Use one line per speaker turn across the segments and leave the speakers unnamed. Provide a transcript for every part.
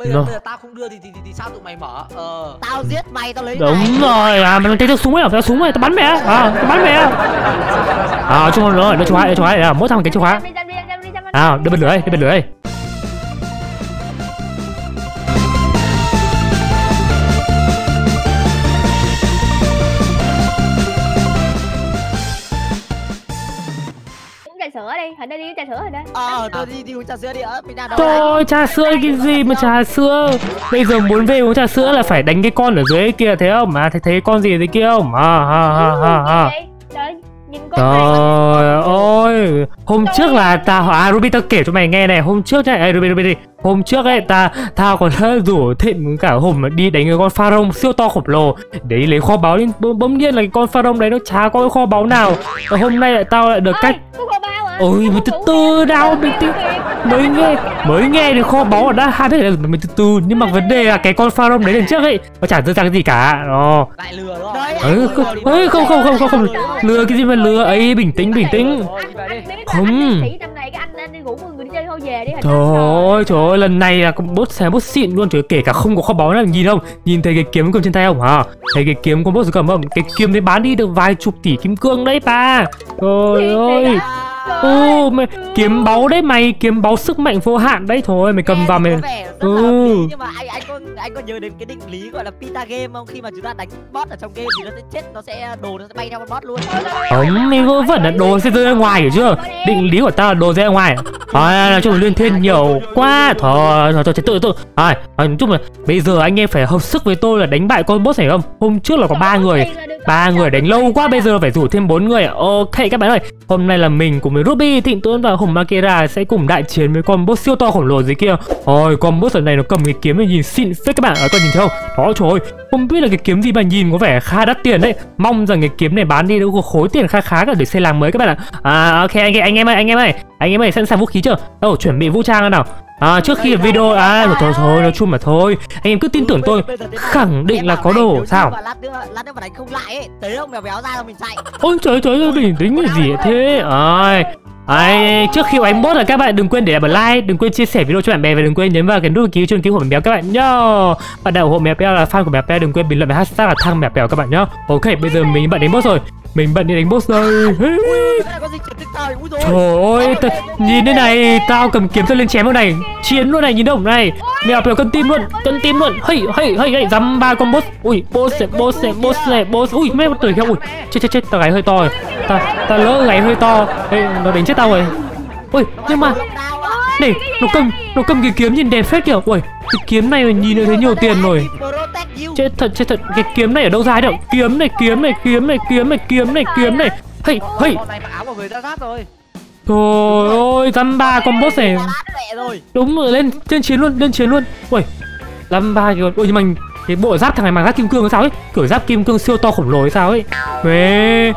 bây giờ
Nó-
bây giờ tao không đưa thì thì, thì, thì sao tụi mày mở? Ờ.
Tao giết mày tao lấy
Đúng
mày.
rồi, à mày thấy tao súng ấy, tao súng ấy, tao bắn mẹ, à, tao bắn mẹ. À, chung rồi, đưa chìa khóa, đưa chìa khóa, à, mỗi thằng một cái chìa khóa. À, đưa bên lửa đây, đưa bên lửa
sữa đi hình đây đi uống trà sữa rồi đây
ờ tôi đi đi uống trà sữa đi ớ mình đang đâu
Thôi, trà sữa cái gì mà trà sữa? Bây giờ muốn về uống trà sữa là phải đánh cái con ở dưới kia thấy không? À, thấy thấy con gì dưới kia không? À, ha ha ha ha.
Trời nhìn con này
Trời ơi, hôm trước là tao à Ruby tao kể cho mày nghe này, hôm trước này, Ê, Ruby Ruby đi. Hôm trước ấy ta tao còn đã rủ Thịnh với cả Hùng mà đi đánh cái con pharaoh siêu to khổng lồ để lấy kho báu nhưng bỗng nhiên là cái con pharaoh đấy nó chả có cái kho báu nào. Và hôm nay lại tao lại được cách
Ôi, à
Ôi, mày từ từ mày
đủ
từ- mới nghe mới nghe được kho báu ở đã hai biết là mình từ từ nhưng mà vấn đề là cái con pharaoh đấy lần trước ấy nó chả đưa ra cái gì cả. Đó.
lại lừa đúng không
Đấy,
Ừ, không, không không không không không lừa cái gì mà lừa ấy bình tĩnh bình tĩnh Không.
anh sĩ tầm này cái anh nên đi ngủ người đi chơi thôi về đi hình
Trời ơi, trời ơi, lần này là con boss xé boss xịn luôn trời kể cả không có kho báu nào nhìn không nhìn thấy cái kiếm cầm trên tay không hả thấy cái kiếm con boss cầm không cái kiếm đấy bán đi được vài chục tỷ kim cương đấy ba trời ơi ô mày kiếm báu đấy mày kiếm báu sức mạnh vô hạn đấy thôi mày cầm vào mày Ừ.
lý nhưng mà anh anh có anh có nhớ đến cái định lý gọi là pita game không khi mà chúng ta đánh boss ở trong game thì nó sẽ chết nó sẽ đồ nó sẽ bay theo con boss luôn
Không, mày vớ vẩn là đồ sẽ rơi ra ngoài hiểu chưa? Định lý của tao là đồ rơi ra ngoài. Thôi, nói chung là liên thiên nhiều quá. Thôi, thôi, thôi, tự tự. Thôi, nói chung là bây giờ anh em phải hợp sức với tôi là đánh bại con boss này không? Hôm trước là có ba người, ba người đánh lâu quá bây giờ phải rủ thêm bốn người. À? Ok các bạn ơi, hôm nay là mình cùng với Ruby, Thịnh Tuấn và Hùng Makera sẽ cùng đại chiến với con boss siêu to khổng lồ dưới kia. Ôi, con boss ở này nó cầm cái kiếm này nhìn xịn phết các bạn. Ở con nhìn thấy không? Đó trời ơi, không biết là cái kiếm gì mà nhìn có vẻ khá đắt tiền đấy. Mong rằng cái kiếm này bán đi được khối tiền khá khá cả để xây làng mới các bạn ạ. À ok anh anh em ơi, anh em ơi, anh em ơi sẵn sàng vũ khí chưa? Đâu chuẩn bị vũ trang nào. À, trước khi video à thôi thôi thôi nói chung mà thôi. Anh em cứ tin tưởng tôi khẳng định là có đồ sao?
Mà lát nữa lát nữa mà đánh không lại ấy. Tới ông mèo béo ra là mình chạy.
Ôi trời trời ơi bình tĩnh là gì thế? Ai ai trước khi đánh boss là các bạn đừng quên để lại một like đừng quên chia sẻ video cho bạn bè và đừng quên nhấn vào cái nút đăng ký trên kênh của mèo béo các bạn nhá. Bạn nào ủng hộ mèo béo là fan của mèo béo đừng quên bình luận với hashtag là thăng mèo béo các bạn nhá. Ok bây giờ mình bận đánh boss rồi mình bận đi đánh boss rồi
rồi
Trời ơi, ta, nhìn đây này, tao cầm kiếm tao lên chém luôn này. Chiến luôn này, nhìn đâu này Mèo mèo cân tim luôn, cân tim luôn. Hây, hây, hây, hây, dăm ba con boss. Ui, boss này, boss này, boss này, boss. Ui, mẹ tuổi không, ui, chết, chết, chết, tao gáy hơi to rồi. Ta, ta lỡ gáy hơi to. Ê, nó đánh chết tao rồi. Ui, nhưng mà,
á
này, nó cầm, nó cầm cái kiếm nhìn đẹp phết kìa. Ui, cái kiếm này nhìn thấy nhiều tiền rồi Chết thật, chết thật, cái kiếm này ở đâu ra đấy Kiếm này, kiếm này, kiếm này, kiếm này, kiếm này, kiếm này.
Rát rồi.
Trời ơi, dăm ba con boss này. đúng rồi lên lên chiến luôn lên chiến luôn. Ui năm ba rồi ui nhưng mà cái bộ giáp thằng này mặc giáp kim cương sao ấy? Kiểu giáp kim cương siêu to khổng lồ hay sao ấy? Mê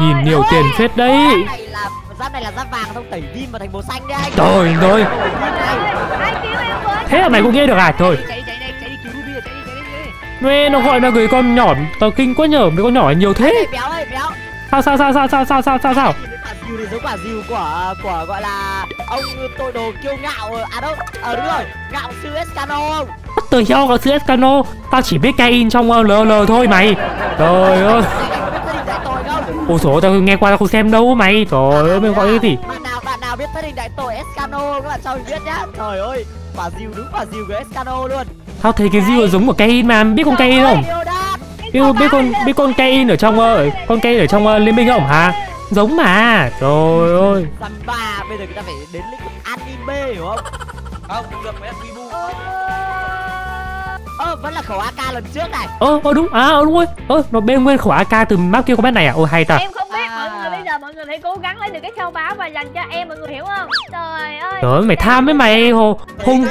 nhìn nhiều tiền phết đấy.
giáp này là giáp vàng xong tẩy tim vào thành màu xanh đấy anh.
Trời ơi. Thế là mày cũng nghe được à? Thôi mê nó gọi là người con nhỏ. Tao kinh quá nhở mấy con nhỏ nhiều thế.
Ê, béo ơi béo.
Sao sao sao sao sao sao sao sao sao?
Dìu này giống quả dìu của của gọi là ông tội đồ kiêu ngạo. À đâu? Ờ đúng rồi. Ngạo sư Escano không?
What the hell sư Escano? Tao chỉ biết cây in trong uh, LL thôi mày. Trời ơi. ôi dồi tao nghe qua tao không xem đâu mày. Trời ơi mày gọi cái gì?
bạn nào bạn nào biết thất hình đại tội Escano các bạn cho mình biết nhá. Trời ơi quả dìu đúng quả dìu của Escano luôn
tao thấy cái gì giống của cây in mà biết con cây in không? Biết biết con biết con cây in ở trong ờ, con cây ở trong ờ, liên minh không? Hả? Giống mà. Trời ơi.
Dăm ba bây giờ người ta phải đến lĩnh vực anime hiểu không?
Không không được mấy Weibo
ơ vẫn là khẩu AK lần trước này.
Ơ ơ đúng. À ờ, đúng rồi. Ơ nó bên nguyên khẩu AK từ map kia có bên này à? Ôi hay ta.
Em không biết mọi người bây giờ mọi người phải cố gắng lấy được cái sao báo và dành cho em mọi người hiểu không? Trời ơi
trời ơi mày tham với mày hồ hôm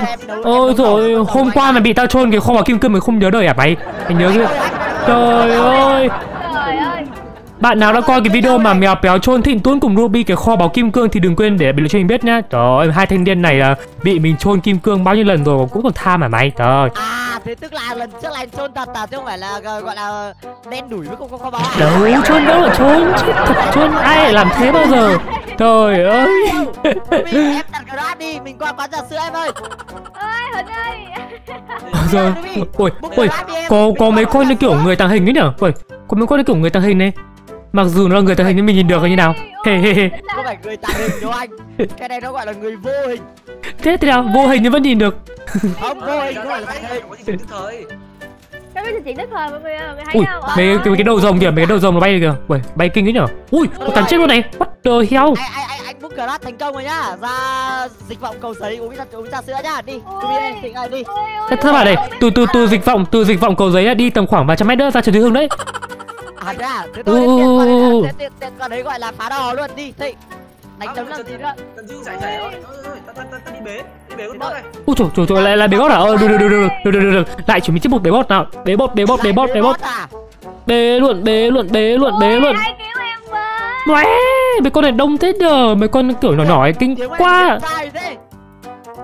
ôi rồi hôm qua mày bị tao chôn cái kho bảo kim cương mày không nhớ đời à mày? Mày nhớ chưa trời ơi! Bạn nào đã coi cái video mà mèo béo chôn thịnh tuấn cùng ruby cái kho báu kim cương thì đừng quên để bình luận cho mình biết nhá. Trời ơi hai thanh niên này là bị mình chôn kim cương bao nhiêu lần rồi mà cũng còn tham à mày trời
à thế tức là lần trước là anh trôn thật à chứ không phải là ờ, gọi là đen đủi với không có báo à?
Đâu chôn đâu là chôn thật chôn ai lại làm thế bao giờ? Trời ơi.
Ruby, em đặt cái đó đi mình qua quán trà sữa em ơi.
Ơi. Hình ơi
rồi ôi ôi có có mấy con như kiểu người tàng hình ấy nhở? Ôi có mấy con như kiểu người tàng hình này mặc dù nó là người tàng hình nhưng mình nhìn được là như nào. Hê hê hê.
Không phải người tàng hình đâu anh. Cái này nó gọi là người vô hình.
Thế thế nào? Vô hình nhưng vẫn nhìn được.
Không vô hình không phải là hình.
Có thời.
Cái biết chuyện tức thời mọi người ơi, mọi người thấy
ui
không?
mấy cái, mấy cái đầu rồng kìa mấy cái đầu rồng nó bay kìa. Ui bay kinh ấy nhở? Ui nó cắn chết luôn này. What the hell?
Anh anh anh anh book crash thành công rồi nhá. Ra dịch vọng cầu giấy uống trà uống trà sữa nhá. Đi tụi đi tỉnh ơi đi.
Thế thưa bạn này, từ từ từ dịch vọng từ dịch vọng cầu giấy đi tầm khoảng vài trăm mét nữa ra Trần Duy Hưng đấy.
Thật ra, thế tôi
đến
tiền con đấy, tiền, tiền, con đấy gọi là phá đò luôn, đi, thịnh Đánh chấm làm gì nữa
Tần Dương giải giải thôi, ta, ta, ta, ta đi bế, đi bế con bot này
Ôi trời, trời, trời, lại là bế bot à? Được, được, được, được, được, được, được, lại chuẩn bị tiếp một bế bot nào Bế bot, bế bot, bế bot, bế
bot
Bế luôn, bế luôn, bế luôn, bế luôn Mẹ, mấy con này đông thế nhờ, mấy con kiểu nhỏ nhỏ kinh quá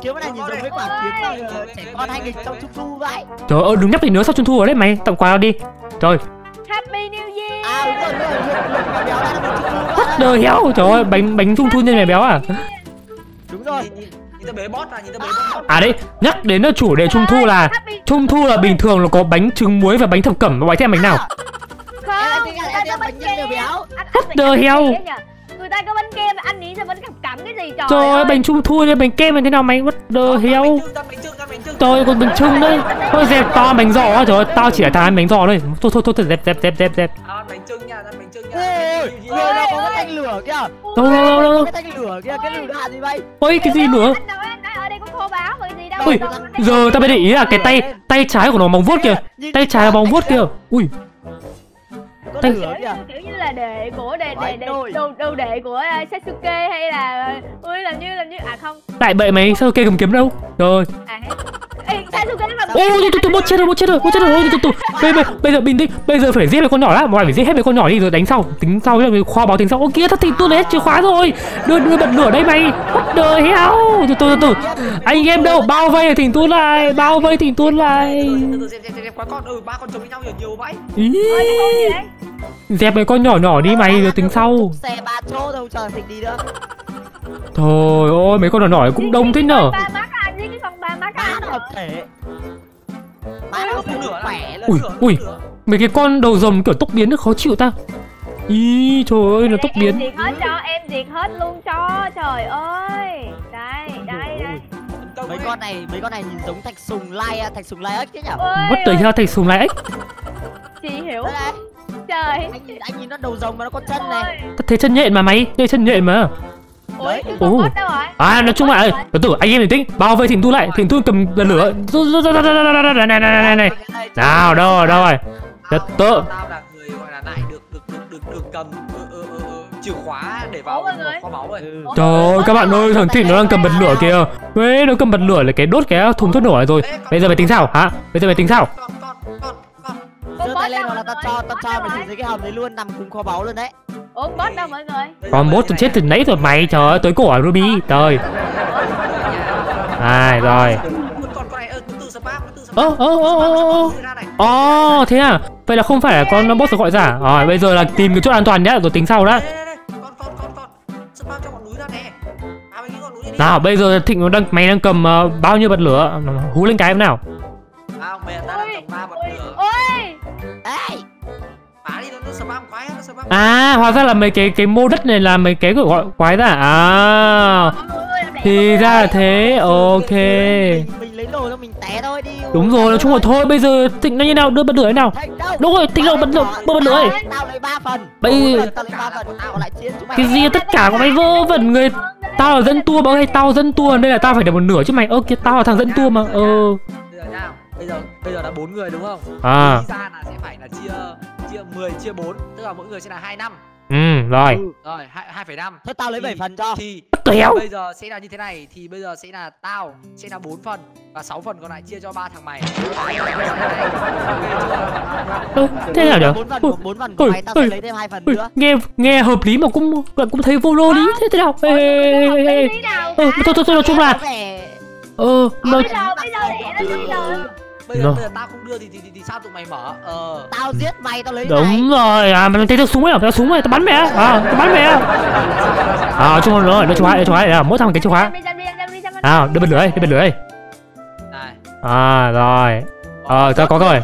kiếm này nhìn giống với quả kiếm này, trẻ con hay nghịch trong trung thu vậy
trời ơi đừng nhắc đến nữa sao trung thu ở đấy mày tặng quà tao đi trời
happy new
Đờ heo trời ơi, bánh bánh trung thu nhân mèo béo à?
Đúng rồi.
À
đấy, nhắc đến chủ đề trung thu là Trung thu là bình thường là có bánh trứng muối và bánh thập cẩm và bánh thêm bánh nào?
Không,
What
heo.
hell?
Nghĩ nhỉ? Người ta có bánh kem anh nghĩ sao bánh cẩm cẩm cái gì? Trời
Trời ơi, bánh trung thu như bánh kem là thế nào mày? What the hell? Trời ơi, còn bánh trưng đấy. Thôi dẹp tao bánh giò trời ơi, tao chỉ là ăn bánh giò thôi. Thôi thôi thôi, dẹp dẹp dẹp dẹp dẹp.
À, bánh trưng nha bánh trưng nha.
Ôi người nào có cái thanh lửa kia
Đâu đâu đâu đâu
cái thanh lửa kia cái lửa đạn gì vậy?
Ôi, cái gì nữa? Ui, giờ tao mới để ý là cái tay tay trái của nó móng vuốt kìa. Tay trái là móng vuốt kìa. Ui,
có
Tay-
kiểu, như- kiểu như là đệ của đệ đệ đệ đồ đồ đệ của uh, Sasuke hay là ui làm như làm như à không.
Lại bậy mày, sao kê cầm kiếm đâu. Rồi.
À
Ô, từ từ, một chết rồi, một chết rồi, một chết rồi, ôi, từ từ Bây, giờ bình tĩnh, bây giờ phải giết mấy con nhỏ đã. Mọi phải giết hết mấy con nhỏ đi rồi đánh sau. Tính sau, cái là kho báo tính sau. Ô kia, thắt thịt tôi lấy hết chìa khóa rồi. Đưa, đưa bật lửa đây mày. What the hell? Từ từ từ Anh em đâu, bao vây thỉnh tuôn lại Bao vây thỉnh tuôn lại.
Ừ
Dẹp mấy con nhỏ nhỏ đi mày rồi tính sau.
Xe ba chỗ đâu chờ thịt đi nữa.
Trời ơi mấy con nhỏ nhỏ cũng đông thế nhở
má
anh
nó hợp thể má nó
không
khỏe.
Ui ui. Mấy cái con đầu rồng kiểu tốc biến nó khó chịu ta. Ý trời ơi nó tốc
em
biến.
diệt hết cho em diệt hết luôn cho trời ơi. Đây đây đây.
mấy con này mấy con này nhìn giống thạch sùng lai à, thạch sùng lai ếch thế nhở?
Ôi
What the hell thành sùng lại ếch.
Chị hiểu.
Đây này
trời.
Anh nhìn anh nhìn nó đầu rồng mà nó có chân này.
Thấy chân nhện mà mày Đây chân nhện mà
Đấy.
rồi
À nói chung là từ từ anh em bình tĩnh Bao vây thỉnh tu lại Thỉnh tu cầm bật lửa Này này này này này Nào đâu rồi đâu rồi Trật tự
tao là người gọi là lại được được được được được cầm ừ, ừ, ừ, ừ, chìa khóa để vào kho báu rồi
Ừ.
Trời ơi các bạn ơi thằng Thịnh nó đang cầm bật lửa kìa Ê nó cầm bật lửa là cái đốt cái thùng thuốc nổ này rồi Bây giờ mày tính sao hả Bây giờ mày tính sao
boss
tay lên hoặc là tao
người?
cho tao
Boss
cho mày xuống dưới cái hầm đấy luôn nằm cùng kho báu luôn đấy.
Ủa boss đâu mọi người?
Còn bốt chết từ nãy rồi mày Trời ơi tới cổ à Ruby Trời. À rồi.
Ơ
Ơ ơ ơ ơ
ra
thế à? Vậy là không phải là con boss được gọi giả. Rồi bây giờ là tìm cái chỗ an toàn nhá Rồi tính sau đã.
Đây đây đây con con con con spam trong ngọn núi ra nè à mấy cái ngọn núi này đi
Nào bây giờ Thịnh nó đang mày đang cầm ờ, bao nhiêu bật lửa? Hú lên cái em nào.
À mẹ ta đang cầm ba bật
À hóa ra là mấy cái cái mô đất này là mấy cái gọi quái giả À? Thì ra là thế Ok.
Mình, mình lấy đồ cho mình té thôi đi
Đúng rồi nói chung là thôi bây giờ Thịnh nó như nào đưa bật lửa thế nào. Đúng rồi Thịnh đâu bật lửa bật lửa
Tao- lấy phần
Bây- Cái gì tất cả của mày vơ vẩn người Tao là dân tour báo hay tao dân tour Đây là tao phải được một nửa chứ mày. Ơ kia tao là thằng dân tour mà Ờ
bây giờ bây giờ là bốn người đúng không
À
Lý ra là sẽ phải là chia chia 10 chia 4 tức là mỗi người sẽ là hai năm
Ừ rồi
Ừ.
rồi hai hai phẩy năm
Thôi tao lấy bảy phần cho
thì
hell
bây giờ sẽ là như thế này thì bây giờ sẽ là tao sẽ là 4 phần và 6 phần còn lại chia cho ba thằng mày
thế nào nhỉ
bốn phần bốn của mày tao sẽ lấy thêm hai phần nữa
Nghe nghe hợp lý mà cũng cũng thấy vô lô lý Thế thế nào Ê, ê, ê, ê, ê.
lý nào
Ờ thôi thôi thôi nói chung là Ờ
bây giờ bây giờ lẹ nó bây giờ
bây giờ
Rồi.
bây giờ tao không đưa thì thì, thì, thì sao tụi mày mở? Ờ.
Tao giết mày tao lấy này
Đúng rồi, à mày thấy tao súng ấy à? Tao súng ấy, tao bắn mày à? Tao bắn mày à? À, chung rồi, đưa chìa khóa, đưa chìa khóa, à, mỗi thằng một cái chìa khóa. À, đưa bật lửa đây, đưa bật lửa đây.
này.
À rồi. Ờ tao có rồi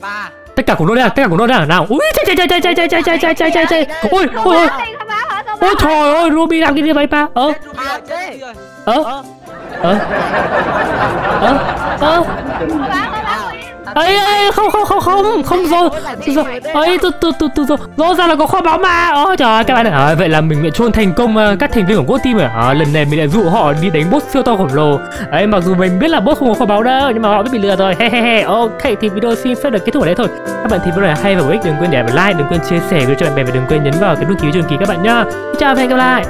ba.
Tất cả cùng nốt ra tất cả cùng nốt ra nào. Ui chạy chạy chạy chạy chạy chạy chạy chạy chạy chạy. Chạy ui
Thông
ui ui
báo
ôi trời ơi Ruby làm cái gì vậy ba.
Rồi rồi
ơ
Ờ,
ơ ơ ơ ấy ấy không không không không không rồi rồi ấy từ từ từ từ rõ ràng là có kho báu mà. Ôi trời ơi, các bạn ạ. À, vậy là mình lại chôn thành công ờ, các thành viên của quốc team rồi. À, lần này mình lại dụ họ đi đánh boss siêu to khổng lồ. Ấy mặc dù mình biết là boss không có kho báu đâu nhưng mà họ biết bị lừa rồi. He he he. Ok thì video xin phép được kết thúc ở đây thôi. Các bạn thì video này hay và bổ ích đừng quên để lại like đừng quên chia sẻ video cho bạn bè và đừng quên nhấn vào cái nút ký trường ký các bạn nhá. Chào và hẹn gặp lại.